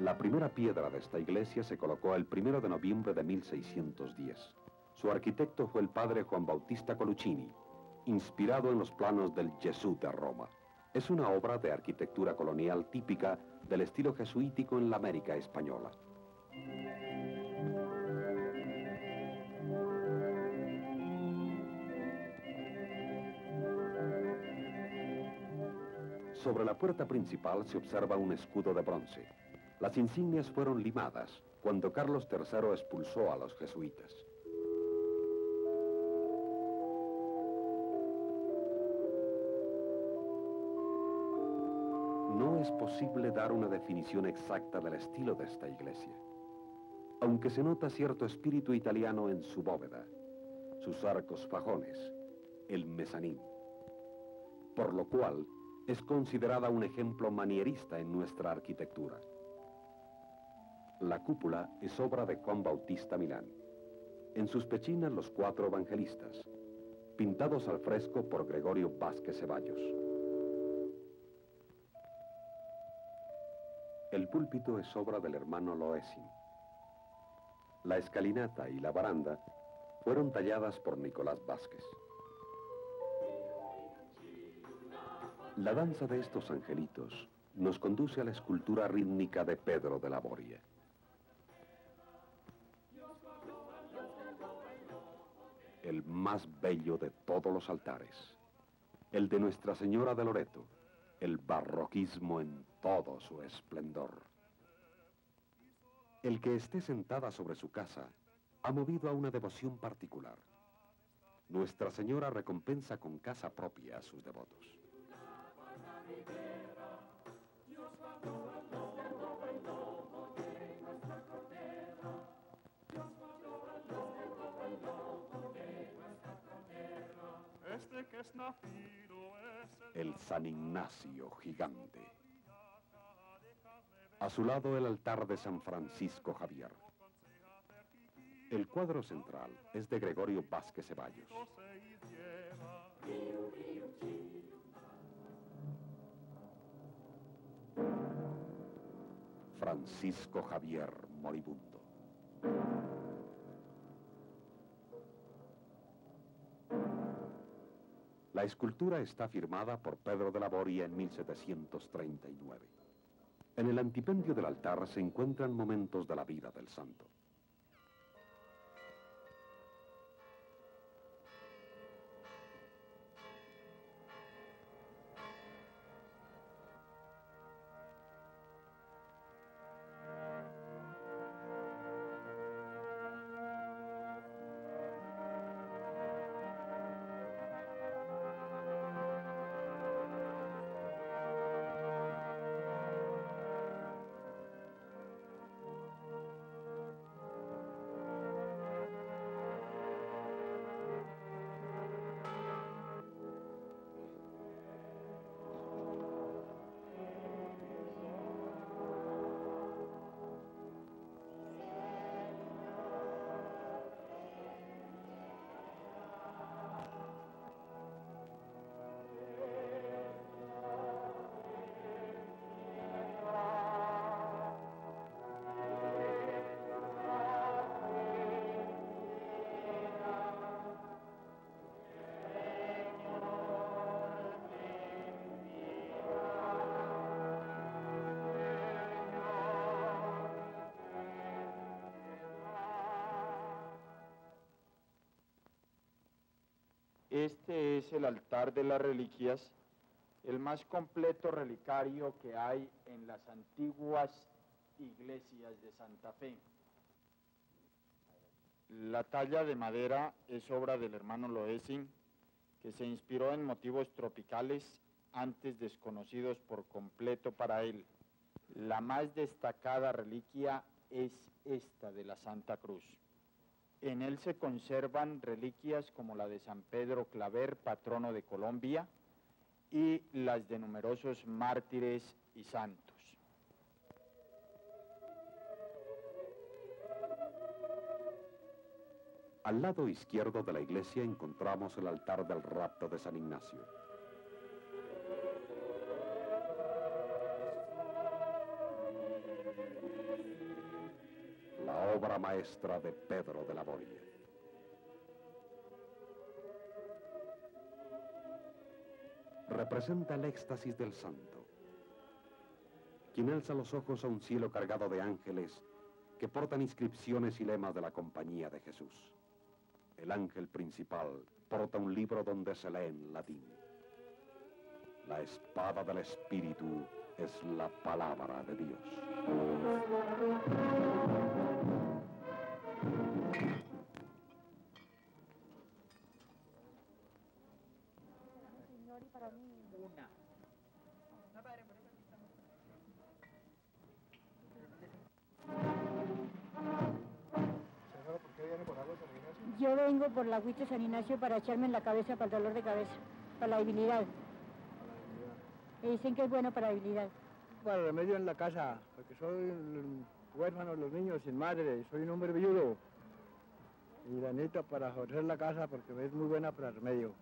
La primera piedra de esta iglesia se colocó el 1 de noviembre de 1610. Su arquitecto fue el padre Juan Bautista Coluccini, inspirado en los planos del Jesús de Roma. Es una obra de arquitectura colonial típica del estilo jesuítico en la América española. Sobre la puerta principal se observa un escudo de bronce. Las insignias fueron limadas cuando Carlos III expulsó a los jesuitas. No es posible dar una definición exacta del estilo de esta iglesia, aunque se nota cierto espíritu italiano en su bóveda, sus arcos fajones, el mezanín, por lo cual es considerada un ejemplo manierista en nuestra arquitectura. La cúpula es obra de Juan Bautista Milán. En sus pechinas los cuatro evangelistas, pintados al fresco por Gregorio Vázquez Ceballos. El púlpito es obra del hermano Loesin. La escalinata y la baranda fueron talladas por Nicolás Vázquez. La danza de estos angelitos nos conduce a la escultura rítmica de Pedro de la Boria. El más bello de todos los altares, el de Nuestra Señora de Loreto, el barroquismo en todo su esplendor. El que esté sentada sobre su casa ha movido a una devoción particular. Nuestra Señora recompensa con casa propia a sus devotos. El San Ignacio gigante. A su lado el altar de San Francisco Javier. El cuadro central es de Gregorio Vázquez Ceballos. Francisco Javier moribundo. La escultura está firmada por Pedro de la Boria en 1739. En el antipendio del altar se encuentran momentos de la vida del santo. Este es el altar de las reliquias, el más completo relicario que hay en las antiguas iglesias de Santa Fe. La talla de madera es obra del hermano Loessing, que se inspiró en motivos tropicales antes desconocidos por completo para él. La más destacada reliquia es esta de la Santa Cruz. En él se conservan reliquias como la de San Pedro Claver, patrono de Colombia, y las de numerosos mártires y santos. Al lado izquierdo de la iglesia encontramos el altar del rapto de San Ignacio. Obra maestra de Pedro de la Boria. Representa el éxtasis del santo, quien alza los ojos a un cielo cargado de ángeles que portan inscripciones y lemas de la compañía de Jesús. El ángel principal porta un libro donde se lee en latín. La espada del Espíritu es la palabra de Dios. Yo vengo por la agüita San Ignacio para echarme en la cabeza para el dolor de cabeza, para la debilidad. Me dicen que es bueno para la debilidad. Para remedio en la casa, porque soy huérfano, los niños sin madre, soy un hombre viudo. Y la necesito para joder la casa porque es muy buena para remedio.